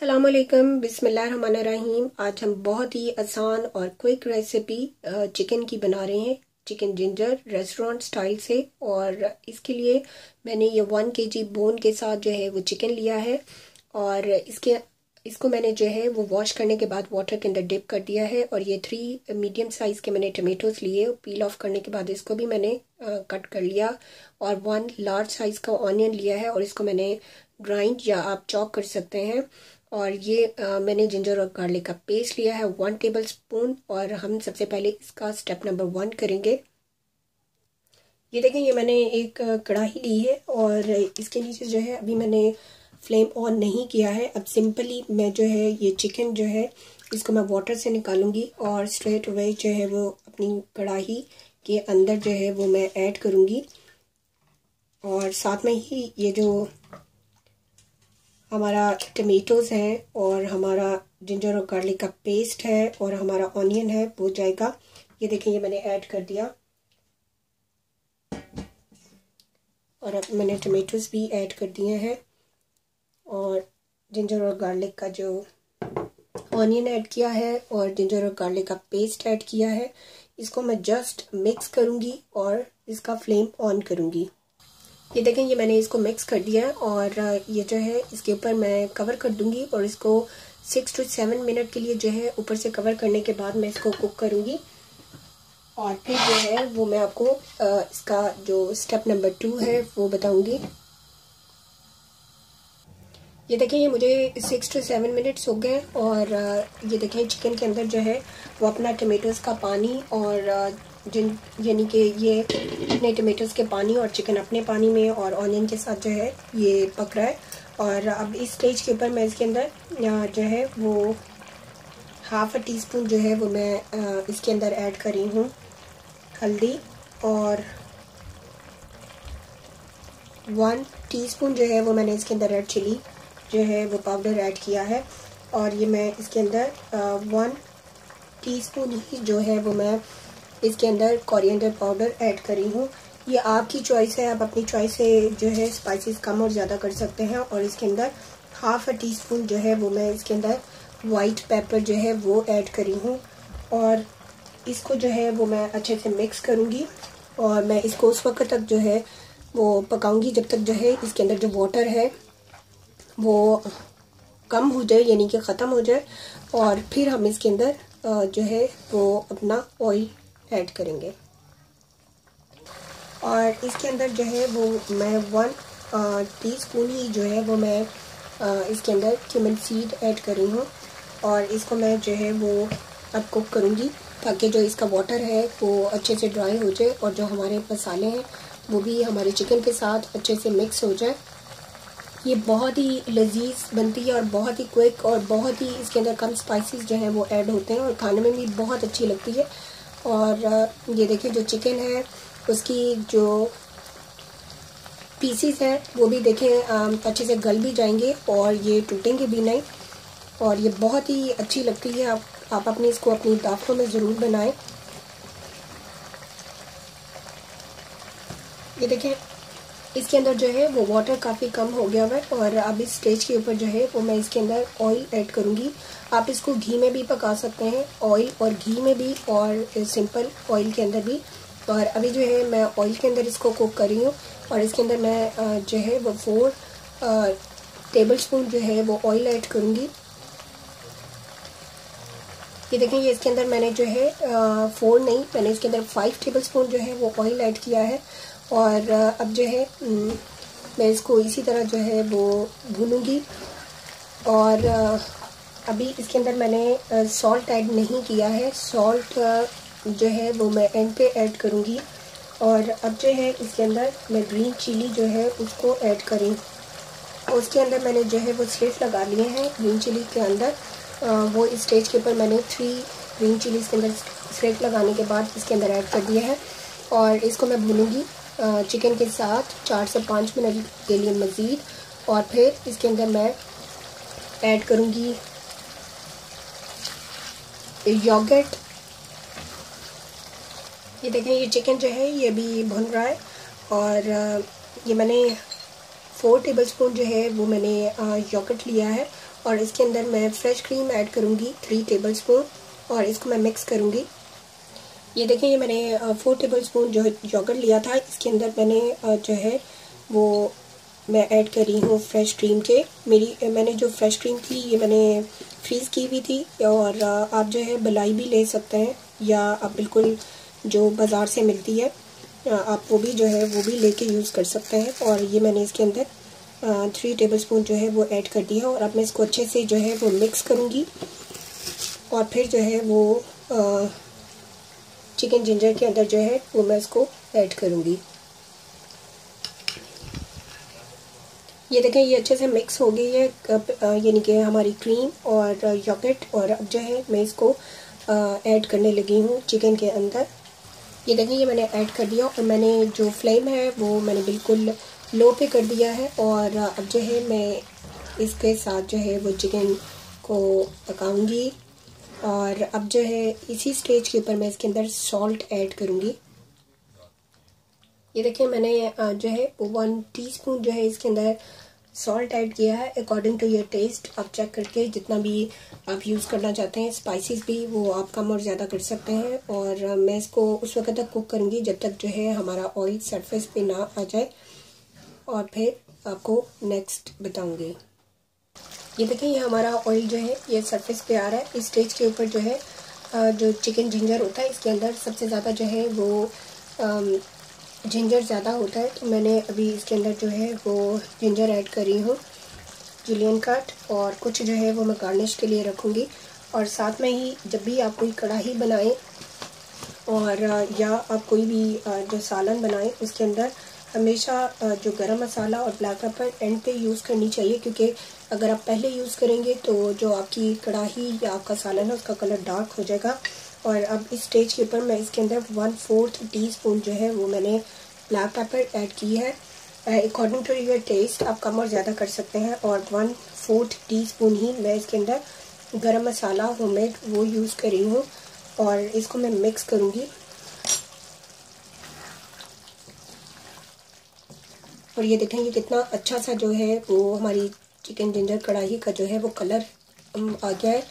सलामकुम बिस्मिल्लाहिर्रहमानिर्रहीम आज हम बहुत ही आसान और क्विक रेसिपी चिकन की बना रहे हैं। चिकन जिंजर रेस्टोरेंट स्टाइल से। और इसके लिए मैंने ये वन के जी बोन के साथ जो है वो चिकन लिया है। और इसके, इसको मैंने जो है वो वॉश करने के बाद वाटर के अंदर डिप कर दिया है। और ये थ्री मीडियम साइज़ के मैंने टमेटोज लिए। पील ऑफ़ करने के बाद इसको भी मैंने कट कर लिया। और वन लार्ज साइज़ का ऑनियन लिया है। और इसको मैंने ग्राइंड या आप चॉक कर सकते हैं। और ये आ, मैंने जिंजर और गार्लिक का पेस्ट लिया है वन टेबल स्पून और हम सबसे पहले इसका स्टेप नंबर वन करेंगे। ये देखें ये मैंने एक कढ़ाई ली है और इसके नीचे जो है अभी मैंने फ्लेम ऑन नहीं किया है। अब सिंपली मैं जो है ये चिकन जो है इसको मैं वाटर से निकालूँगी और स्ट्रेट वे जो है वो अपनी कढ़ाई के अंदर जो है वो मैं ऐड करूँगी। और साथ में ही ये जो हमारा टमेटोज़ है और हमारा जिंजर और गार्लिक का पेस्ट है और हमारा ऑनियन है वो जाएगा ये देखें ये मैंने ऐड कर दिया। और अब मैंने टमेटोज़ भी ऐड कर दिए हैं और जिंजर और गार्लिक का जो ऑनियन ऐड किया है और जिंजर और गार्लिक का पेस्ट ऐड किया है, इसको मैं जस्ट मिक्स करूँगी और इसका फ्लेम ऑन करूँगी। ये देखें, ये मैंने इसको मिक्स कर दिया है और ये जो है, इसके ऊपर मैं कवर कर दूँगी और इसको सिक्स टू सेवन मिनट के लिए जो है, ऊपर से कवर करने के बाद मैं इसको कुक करूँगी। और फिर जो है, वो मैं आपको इसका जो स्टेप नंबर टू है, वो बताऊँगी। ये देखें, ये मुझे सिक्स टू सेवन मिनट्स हो गए और ये देखें चिकन के अंदर जो है, वो अपना टमेटोज़ का पानी और जिन, यानी कि ये अपने टमेटोज़ के पानी और चिकन अपने पानी में और ऑनियन के साथ जो है, ये पक रहा है। और अब इस स्टेज के ऊपर मैं इसके अंदर जो है, वो हाफ़ अ टी स्पून जो है, वो मैं इसके अंदर ऐड करी हूँ हल्दी। और वन टीस्पून जो है, वो मैंने इसके अंदर रेड चिली जो है, वो पाउडर ऐड किया है। और ये मैं इसके अंदर वन टीस्पून ही जो है, वो मैं इसके अंदर कोरिएंडर पाउडर ऐड करी हूँ। ये आपकी चॉइस है, आप अपनी चॉइस से जो है स्पाइसेस कम और ज़्यादा कर सकते हैं और इसके अंदर हाफ़ अ टी स्पून जो है वो मैं इसके अंदर वाइट पेपर जो है वो ऐड करी हूँ और इसको जो है वो मैं अच्छे से मिक्स करूँगी और मैं इसको उस वक्त तक जो है वो पकाऊँगी जब तक जो है इसके अंदर जो वाटर है वो कम हो जाए, यानी कि ख़त्म हो जाए और फिर हम इसके अंदर जो है वो अपना ऑयल ऐड करेंगे। और इसके अंदर जो है वो मैं वन टी स्पून ही जो है वो मैं आ, इसके अंदर क्यूमन सीड ऐड करी हूँ। और इसको मैं जो है वो अब कुक करूँगी ताकि जो इसका वाटर है वो अच्छे से ड्राई हो जाए और जो हमारे मसाले हैं वो भी हमारे चिकन के साथ अच्छे से मिक्स हो जाए। ये बहुत ही लजीज बनती है और बहुत ही क्विक और बहुत ही इसके अंदर कम स्पाइसेस जो हैं वो ऐड होते हैं और खाने में भी बहुत अच्छी लगती है। और ये देखिए जो चिकन है, उसकी जो पीसीस हैं, वो भी देखें अच्छे से गल भी जाएँगे और ये टूटेंगे भी नहीं। और ये बहुत ही अच्छी लगती है, आप आप अपनी इसको अपनी दाखों में ज़रूर बनाएँ। ये देखें इसके अंदर जो है वो वाटर काफ़ी कम हो गया है और अब इस स्टेज के ऊपर जो है वो मैं इसके अंदर ऑयल ऐड करूँगी। आप इसको घी में भी पका सकते हैं ऑयल और घी में भी और सिंपल ऑयल के अंदर भी। और अभी जो है मैं ऑयल के अंदर इसको कुक कर रही हूँ और इसके अंदर मैं जो है वो फोर टेबल स्पून जो है वो ऑयल ऐड करूँगी। ये देखें ये इसके अंदर मैंने जो है फोर नहीं, मैंने इसके अंदर फाइव टेबल स्पून जो है वो ऑयल ऐड किया है। और अब जो है मैं इसको इसी तरह जो है वो भूनूँगी। और अभी इसके अंदर मैंने सॉल्ट ऐड नहीं किया है। सॉल्ट जो है वो मैं एंड पे ऐड करूँगी। और अब जो है इसके अंदर मैं ग्रीन चिली जो है उसको ऐड करी। उसके अंदर मैंने जो है वो स्लेट लगा लिए हैं ग्रीन चिली के अंदर। वो स्टेज के ऊपर मैंने थ्री ग्रीन चिली के अंदर स्लेट लगाने के बाद इसके अंदर ऐड कर दिया है। और इसको मैं भूनूँगी। चिकन के साथ चार से पाँच मिनट के लिए मज़ीद और फिर इसके अंदर मैं ऐड करूँगी योगर्ट। ये देखें, ये चिकन जो है, ये भी भुन रहा है और ये मैंने फोर टेबल स्पून जो है, वो मैंने योगर्ट लिया है और इसके अंदर मैं फ्रेश क्रीम ऐड करूँगी थ्री टेबल स्पून और इसको मैं मिक्स करूँगी। ये देखें, ये मैंने फोर टेबल स्पून जो योगर्ट लिया था। इसके अंदर मैंने जो है, वो मैं ऐड कर रही हूँ फ्रेश क्रीम के। मेरी मैंने जो फ्रेश क्रीम थी, ये मैंने फ्रीज़ की हुई थी। और आप जो है बलाई भी ले सकते हैं, या आप बिल्कुल जो बाज़ार से मिलती है आप वो भी जो है, वो भी लेके यूज़ कर सकते हैं। और ये मैंने इसके अंदर थ्री टेबल स्पून जो है, वो ऐड कर दिया और अब मैं इसको अच्छे से जो है, वो मिक्स करूँगी। और फिर जो है, वो चिकन जिंजर के अंदर जो है, वो मैं इसको ऐड करूँगी। ये देखें, ये अच्छे से मिक्स हो गई है यानी कि हमारी क्रीम और यॉकेट और अब जो है, मैं इसको ऐड करने लगी हूँ चिकन के अंदर। ये देखें, ये मैंने ऐड कर दिया और मैंने जो फ्लेम है, वो मैंने बिल्कुल लो पे कर दिया है और अब जो है, मैं इसके साथ जो है, वो चिकन को पकाऊँगी। और अब जो है, इसी स्टेज के ऊपर मैं इसके अंदर सॉल्ट ऐड करूँगी। ये देखिए, मैंने जो है वन टीस्पून जो है इसके अंदर सॉल्ट ऐड किया है। अकॉर्डिंग टू योर टेस्ट आप चेक करके जितना भी आप यूज़ करना चाहते हैं स्पाइसेस भी, वो आप कम और ज़्यादा कर सकते हैं। और मैं इसको उस वक्त तक कुक करूँगी जब तक जो है हमारा ऑयल सरफेस पे ना आ जाए। और फिर आपको नेक्स्ट बताऊँगी। ये देखिए, ये हमारा ऑयल जो है, ये सरफेस पे आ रहा है। इस स्टेज के ऊपर जो है जो चिकन जिंजर होता है, इसके अंदर सबसे ज़्यादा जो है वो जिंजर ज़्यादा होता है। तो मैंने अभी इसके अंदर जो है वो जिंजर ऐड करी हूँ जुलियन काट और कुछ जो है वो मैं गार्निश के लिए रखूँगी। और साथ में ही जब भी आप कोई कढ़ाई बनाएँ, और, या आप कोई भी जो सालन बनाएँ, उसके अंदर हमेशा जो गरम मसाला और ब्लैक पेपर एंड पे यूज़ करनी चाहिए, क्योंकि अगर आप पहले यूज़ करेंगे तो जो आपकी कढ़ाई या आपका सालन है, उसका कलर डार्क हो जाएगा। और अब इस स्टेज के ऊपर मैं इसके अंदर वन फोर्थ टी स्पून जो है, वो मैंने ब्लैक पेपर ऐड की है। अकॉर्डिंग टू योर टेस्ट आप कम और ज़्यादा कर सकते हैं और वन फोर्थ टी स्पून ही मैं इसके अंदर गरम मसाला होममेड वो यूज़ कर रही हूँ और इसको मैं मिक्स करूँगी। और ये देखें, ये कितना अच्छा सा जो है, वो हमारी चिकन जिंजर कढ़ाई का जो है वो कलर आ गया है।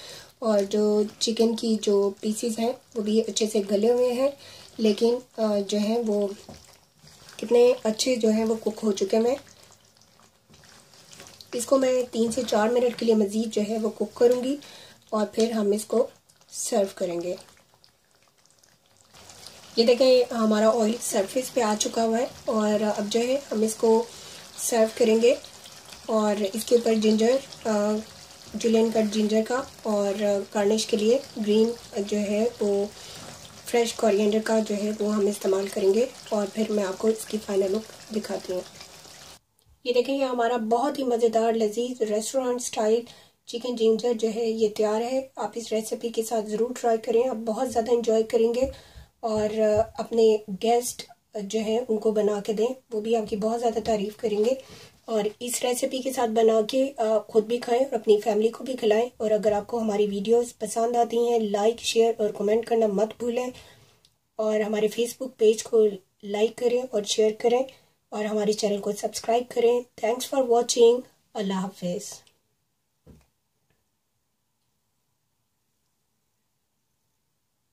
और जो चिकन की जो पीसीस हैं, वो भी अच्छे से गले हुए हैं। लेकिन जो है वो कितने अच्छे जो है वो कुक हो चुके हैं इसको मैं तीन से चार मिनट के लिए मज़ीद जो है वो कुक करूँगी और फिर हम इसको सर्व करेंगे। ये देखें, हमारा ऑयल सरफेस पे आ चुका हुआ है और अब जो है हम इसको सर्व करेंगे। और इसके ऊपर जिंजर जुलियन कट जिंजर का और गार्निश के लिए ग्रीन जो है वो फ्रेश कॉरिएंडर का जो है वो हम इस्तेमाल करेंगे और फिर मैं आपको इसकी फाइनल लुक दिखाती हूँ। ये देखें, ये हमारा बहुत ही मज़ेदार लजीज रेस्टोरेंट स्टाइल चिकन जिंजर जो है ये तैयार है। आप इस रेसिपी के साथ ज़रूर ट्राई करें, आप बहुत ज़्यादा इंजॉय करेंगे और अपने गेस्ट जो है उनको बना के दें, वो भी आपकी बहुत ज़्यादा तारीफ़ करेंगे। और इस रेसिपी के साथ बना के खुद भी खाएँ और अपनी फैमिली को भी खिलाएँ। और अगर आपको हमारी वीडियोस पसंद आती हैं लाइक शेयर और कमेंट करना मत भूलें। और हमारे फेसबुक पेज को लाइक करें और शेयर करें। और हमारे चैनल को सब्सक्राइब करें। थैंक्स फॉर वॉचिंग अल्लाह हाफिज़।